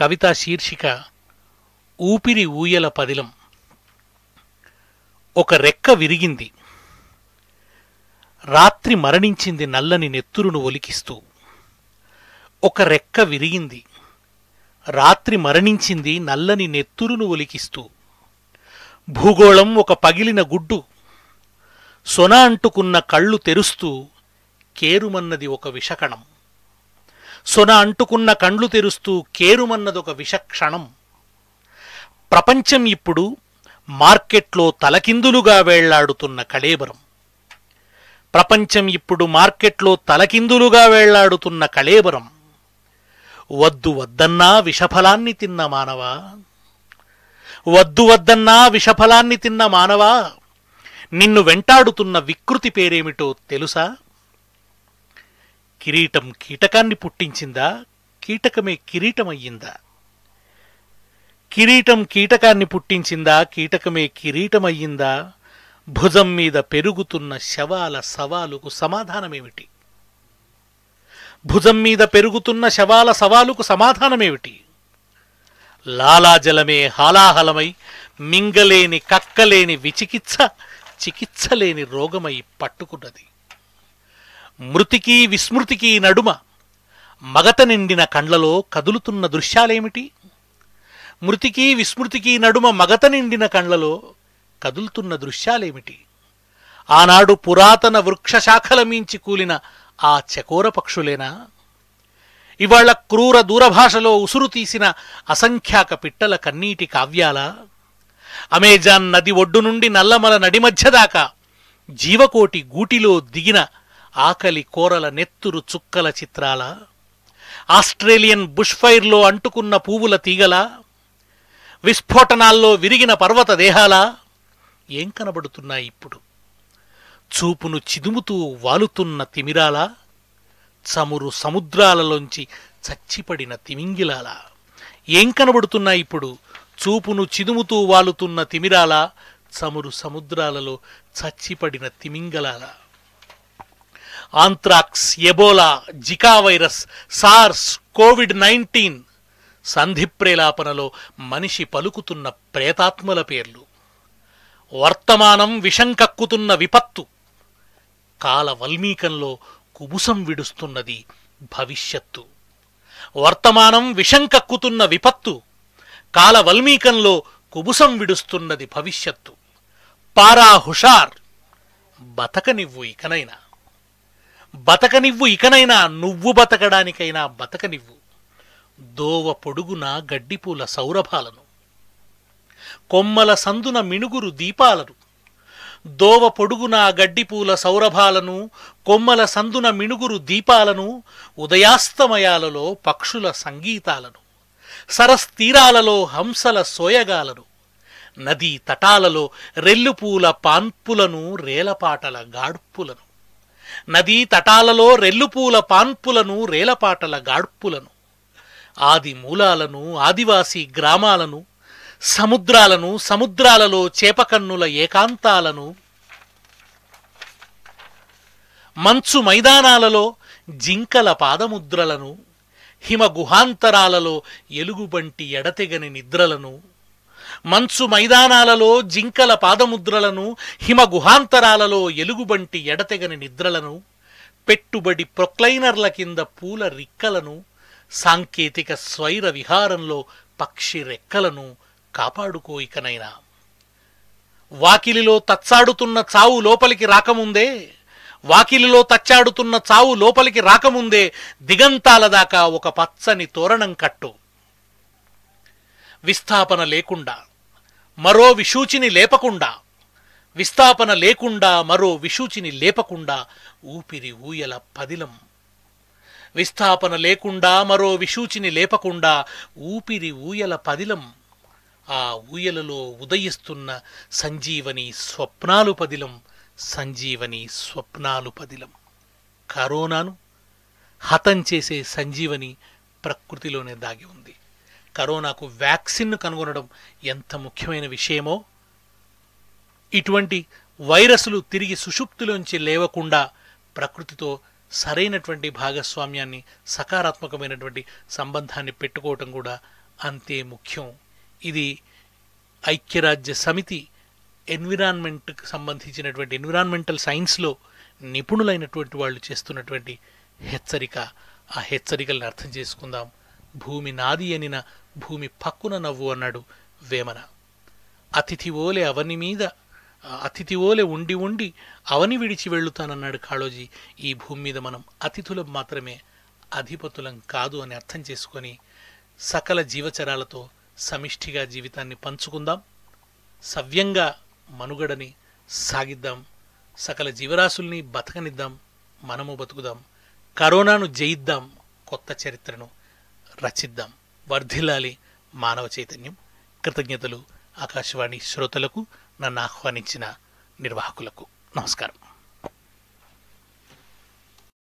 కవితా శీర్షిక ఊపిరి ఊయల పదిలం. ఒక రెక్క విరిగింది. రాత్రి మరణించింది నల్లని నెత్తురును ఒలికిస్తూ. ఒక రెక్క విరిగింది. రాత్రి మరణించింది నల్లని నెత్తురును ఒలికిస్తూ. భూగోళం ఒక పగిలిన గుడ్డు. సొన అంటుకున్న కళ్ళు తెరుస్తూ కేరుమన్నది ఒక విషకణం. సొన అంటుకున్న కండ్లు తెరుస్తూ కేరుమన్నదొక విషక్షణం. ప్రపంచం ఇప్పుడు మార్కెట్లో తలకిందులుగా వేళ్ళాడుతున్న కళేబరం. ప్రపంచం ఇప్పుడు మార్కెట్లో తలకిందులుగా వేళ్ళాడుతున్న కళేబరం. వద్దు వద్దన్నా విషఫలాన్ని తిన్న మానవా? వద్దు వద్దన్నా విషఫలాన్ని తిన్న మానవా? నిన్ను వెంటాడుతున్న వికృతి పేరేమిటో తెలుసా? కిరీటం కీటకాన్ని పుట్టించిందా? కీటకమే కిరీటమయ్యిందా? కిరీటం కీటకాన్ని పుట్టించిందా? కీటకమే కిరీటమయ్యిందా? భుజం మీద పెరుగుతున్న శవాల సవాలుకు సమాధానమేమిటి? భుజం మీద పెరుగుతున్న శవాల సవాలుకు సమాధానమేమిటి? లాలాజలమే హాలాహలమై మింగలేని కక్కలేని విచికిత్స చికిత్సలేని రోగమై పట్టుకున్నది. మృతికి విస్మృతికి నడుమ. మగత నిండిన కండ్లలో కదులుతున్న దృశ్యాలేమిటి? మృతికి విస్మృతికి నడుమ మగత నిండిన కండ్లలో కదులుతున్న దృశ్యాలేమిటి? ఆనాడు పురాతన వృక్షశాఖల మించి కూలిన ఆ చకోర పక్షులేనా? ఇవాళ క్రూర దూరభాషలో ఉసురు తీసిన అసంఖ్యాక పిట్టల కన్నీటి కావ్యాల? అమెజాన్ నది ఒడ్డు నుండి నల్లమల నడిమధ్య దాకా జీవకోటి గూటిలో దిగిన ఆకలి కోరల నెత్తురు చుక్కల చిత్రాల ఆస్ట్రేలియన్ బుష్ఫైర్లో అంటుకున్న పువ్వుల తీగల విస్ఫోటనాల్లో విరిగిన పర్వత దేహాల ఏం కనబడుతున్నాయి ఇప్పుడు? చూపును చిదుముతూ వాలుతున్న తిమిరాల చమురు సముద్రాలలోంచి చచ్చిపడిన తిమింగిలాల ఏం కనబడుతున్నాయి ఇప్పుడు? చూపును చిదుముతూ వాలుతున్న తిమిరాల చమురు సముద్రాలలో చచ్చిపడిన తిమింగలాల anthrax Ebola Zika virus SARS COVID nineteen సంధిప్రేలాపనలో మనిషి పలుకుతున్న ప్రేతాత్మల పేర్లు. వర్తమానం విషం కక్కుతున్న విపత్తు. కాల వల్మీకంలో కుబుసం విడుస్తున్నది భవిష్యత్తు. వర్తమానం విషం కక్కుతున్న విపత్తు. కాల వల్మీకంలో కుబుసం విడుస్తున్నది భవిష్యత్తు. పారా హుషార్ బతకనివ్వు ఇకనైనా. బతకనివ్వు ఇకనైనా నువ్వు బతకడానికైనా బతకనివ్వు. దోవ పొడుగున గడ్డిపూల సౌరభాలను. కొమ్మల సందున మిణుగురు దీపాలను. దోవ పొడుగున గడ్డిపూల సౌరభాలను కొమ్మల సందున మిణుగురు దీపాలను ఉదయాస్తమయాలలో పక్షుల సంగీతాలను. సరస్తీరాలలో హంసల సోయగాలను. నదీ తటాలలో రెల్లుపూల పాన్పులను రేలపాటల గాడ్పులను. నదీ తటాలలో రెల్లుపూల పాన్పులను రేలపాటల గాడ్పులను ఆది మూలాలను ఆదివాసీ గ్రామాలను సముద్రాలను సముద్రాలలో చేపకన్నుల ఏకాంతాలను మంచు మైదానాలలో జింకల పాదముద్రలను హిమ గుహాంతరాలలో ఎలుగుబంటి ఎడతెగని నిద్రలను మంచు మైదానాలలో జింకల పాదముద్రలను హిమ గుహాంతరాలలో ఎలుగుబంటి ఎడతెగని నిద్రలను పెట్టుబడి ప్రొక్లైనర్ల కింద పూల రిక్కలను సాంకేతిక స్వైర విహారంలో పక్షి రెక్కలను కాపాడుకోయికనైనా వాకిలిలో తచ్చాడుతున్న చావు లోపలికి రాకముందే వాకిలిలో తచ్చాడుతున్న చావు లోపలికి రాకముందే దిగంతాల దాకా ఒక పచ్చని తోరణం కట్టు. విస్థాపన లేకుండా మరో విషూచిని లేపకుండా విస్థాపన లేకుండా మరో విషూచిని లేపకుండా ఊపిరి ఊయల పదిలం. విస్థాపన లేకుండా మరో విషూచిని లేపకుండా ఊపిరి ఊయల పదిలం. ఆ ఊయలలో ఉదయిస్తున్న సంజీవని స్వప్నాలు పదిలం సంజీవని స్వప్నాలు పదిలం. కరోనాను హతం చేసే సంజీవని ప్రకృతిలోనే దాగి ఉంది. కరోనాకు వ్యాక్సిన్ను కనుగొనడం ఎంత ముఖ్యమైన విషయమో? ఇటువంటి వైరస్లు తిరిగి సుషుప్తిలోంచి లేవకుండా ప్రకృతితో సరైనటువంటి భాగస్వామ్యాన్ని సకారాత్మకమైనటువంటి సంబంధాన్ని పెట్టుకోవటం కూడా అంతే ముఖ్యం. ఇది ఐక్యరాజ్య సమితి ఎన్విరాన్మెంట్కి సంబంధించినటువంటి ఎన్విరాన్మెంటల్ సైన్స్లో నిపుణులైనటువంటి వాళ్ళు చేస్తున్నటువంటి హెచ్చరిక. ఆ హెచ్చరికల్ని అర్థం చేసుకుందాం. భూమి నాది అనిన భూమి పక్కున నవ్వు అన్నాడు వేమన. అతిథి ఓలే అవని మీద అతిథి ఓలే ఉండి ఉండి అవని విడిచి వెళ్ళుతానన్నాడు కాళోజీ. ఈ భూమి మీద మనం అతిథులం మాత్రమే అధిపతులం కాదు అని అర్థం చేసుకొని సకల జీవచరాలతో సమిష్టిగా జీవితాన్ని పంచుకుందాం. సవ్యంగా మనుగడని సాగిద్దాం. సకల జీవరాశుల్ని బతకనిద్దాం. మనము బతుకుదాం. కరోనాను జయిద్దాం. కొత్త చరిత్రను రచిద్దాం. వర్ధిల్లాలి మానవ చైతన్యం. కృతజ్ఞతలు ఆకాశవాణి శ్రోతలకు నన్ను ఆహ్వానించిన నిర్వాహకులకు. నమస్కారం.